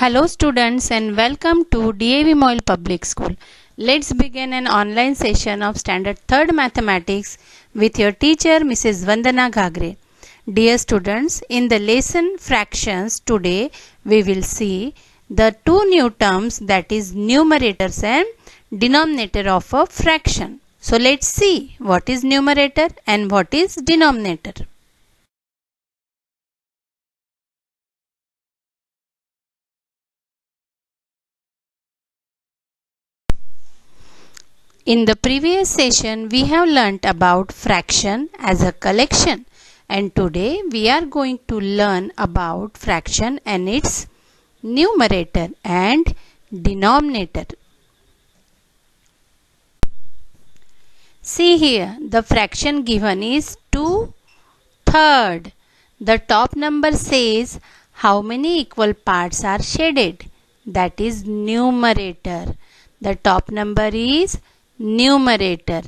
Hello students and welcome to DAV MOIL Public School. Let's begin an online session of Standard 3rd Mathematics with your teacher Mrs. Vandana Ghagre. Dear students, in the lesson fractions today we will see the two new terms that is numerators and denominator of a fraction. So let's see what is numerator and what is denominator. In the previous session, we have learnt about fraction as a collection and today we are going to learn about fraction and its numerator and denominator. See here, the fraction given is 2 third. The top number says how many equal parts are shaded. That is numerator. The top number is numerator.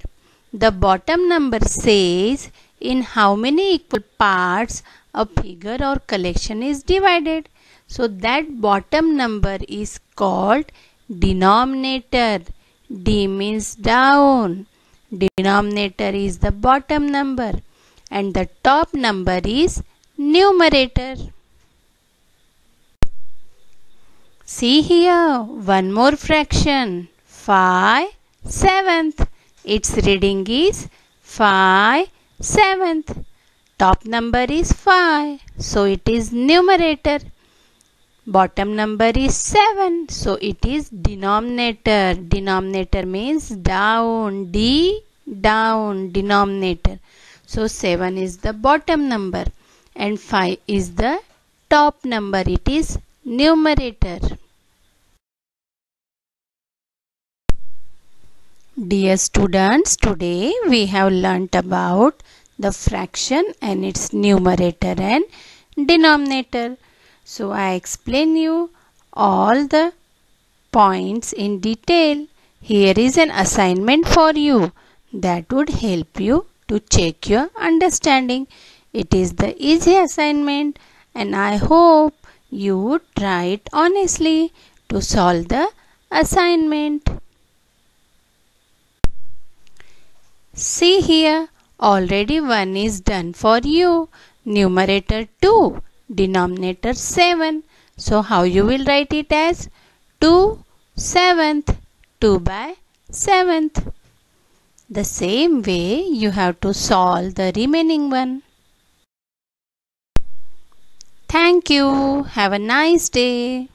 The bottom number says in how many equal parts a figure or collection is divided. So that bottom number is called denominator. D means down. Denominator is the bottom number and the top number is numerator. See here one more fraction 5 seventh. Its reading is 5 seventh. Top number is 5. So it is numerator. Bottom number is 7. So it is denominator. Denominator means down. D down denominator. So 7 is the bottom number and 5 is the top number. It is numerator. Dear students, today we have learnt about the fraction and its numerator and denominator. So I explain you all the points in detail. Here is an assignment for you that would help you to check your understanding. It is the easy assignment and I hope you would try it honestly to solve the assignment. See here, already 1 is done for you. Numerator 2, denominator 7. So how you will write it as 2 seventh, 2 by 7th. The same way you have to solve the remaining one. Thank you. Have a nice day.